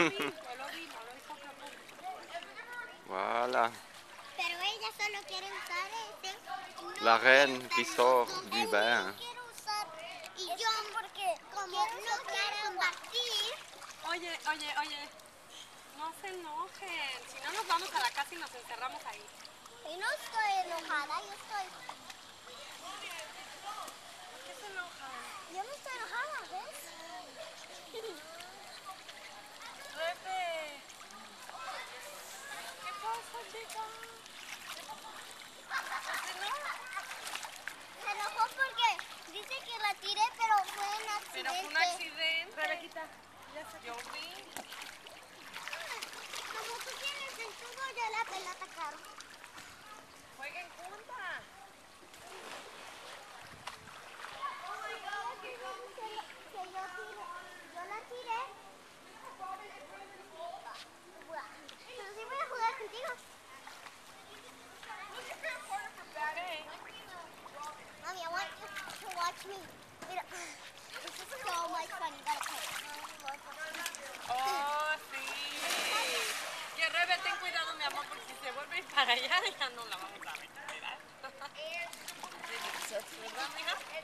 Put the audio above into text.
Voilà. Pero ella solo quiere usar este. y no La quiere reine usar qui sort du bain. Y yo, porque como no Oye, oye, oye, no se enojen. Si no nos vamos a la casa y nos encerramos ahí. y no estoy enojada, yo estoy. ¿Por qué se enojan? Yo no estoy enojada, ¿ves? Rebe. ¿Qué pasa, chica? ¿Se enoja? Se enojó porque dice que la tiré, pero fue un accidente. Pero fue un accidente. Rebequita, yo vi. Como tú tienes el tubo, yo la pelota, Caro. Porque si se vuelve para allá, ya no la vamos a ver. ¿Verdad, mija?